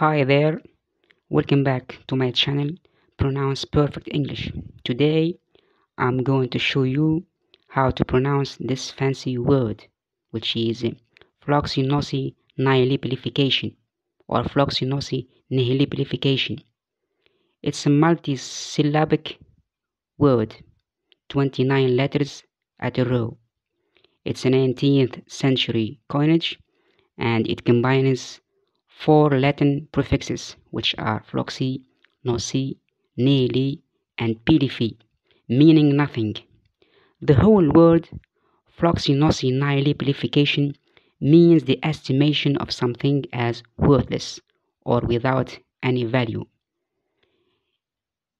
Hi there, welcome back to my channel Pronounce Perfect English. Today I'm going to show you how to pronounce this fancy word which is floxinosi nihilipilification or floxinosi nihilipilification. It's a multi-syllabic word, 29 letters at a row. It's an 19th century coinage and it combines four Latin prefixes which are floxi, nosi, nihili, and pilifi, meaning nothing. The whole word floccinaucinihilipilification means the estimation of something as worthless or without any value.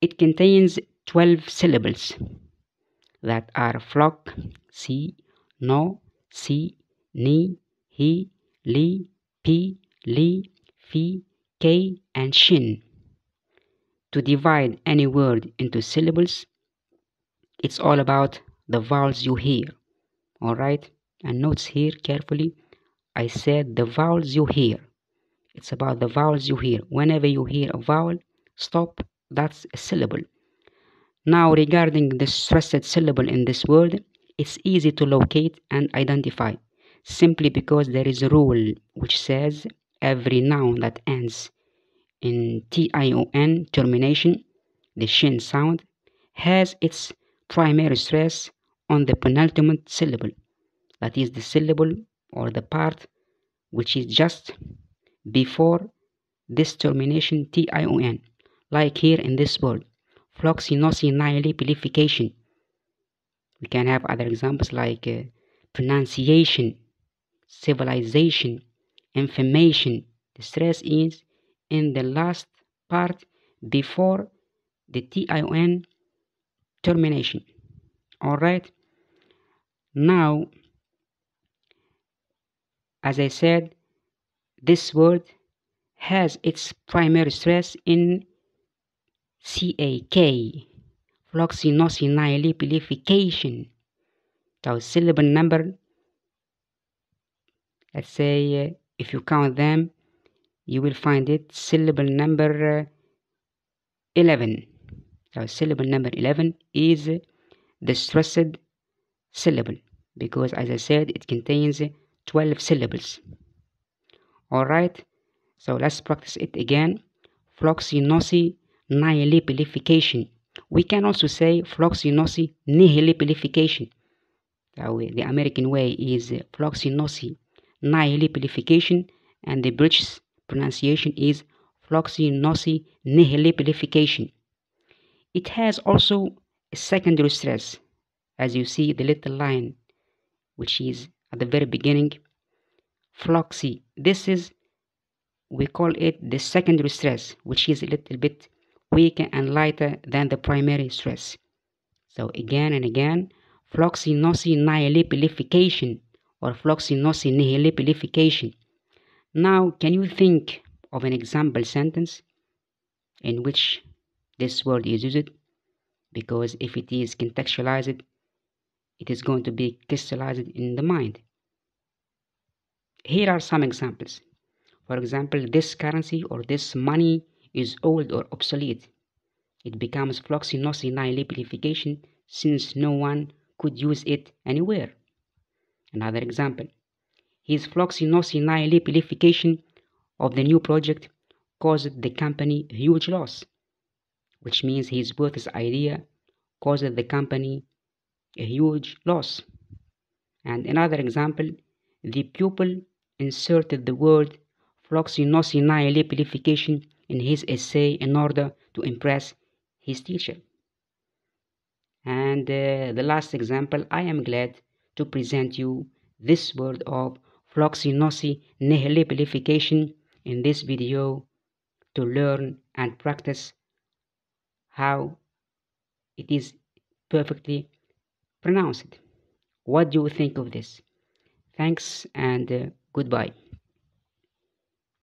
It contains 12 syllables that are flock, si, no, si, ni, he, li, pi, li, fi, k, and shin. To divide any word into syllables, it's all about the vowels you hear. Alright? And notes here carefully. I said the vowels you hear. It's about the vowels you hear. Whenever you hear a vowel, stop. That's a syllable. Now, regarding the stressed syllable in this word, it's easy to locate and identify simply because there is a rule which says every noun that ends in tion termination, the shin sound, has its primary stress on the penultimate syllable, that is the syllable or the part which is just before this termination tion, like here in this word, floccinaucinihilipilification. We can have other examples like uh, pronunciation, civilization, information. The stress is in the last part before the tion termination. Alright. Now, as I said, this word has its primary stress in CAK, floccinaucinihilipilification. So syllable number, let's say uh, if you count them, you will find it syllable number uh, 11. So syllable number 11 is the stressed syllable because as I said it contains 12 syllables. Alright, so let's practice it again. Floxinosi nihilipilification. We can also say floxinosi nihilipilification. So the American way is floccinauci nihilipilification and the British pronunciation is floxinosi nihilipilification. It has also a secondary stress as you see the little line which is at the very beginning floxy this is we call it the secondary stress which is a little bit weaker and lighter than the primary stress. So again and again floccinaucinihilipilification or floccinaucinihilipilification now can you think of an example sentence in which this word is used? Because if it is contextualized it is going to be crystallized in the mind. Here are some examples. For example this currency or this money is old or obsolete. It becomes floccinaucinihilipilification since no one could use it anywhere another example his floccinaucinihilipilification of the new project caused the company huge loss which means his worthless idea caused the company a huge loss. And another example, the pupil inserted the word floccinaucinihilipilification in his essay in order to impress his teacher. And uh, the last example, I am glad to present you this word of floccinaucinihilipilification in this video to learn and practice how it is perfectly pronounced. What do you think of this? Thanks and uh, goodbye.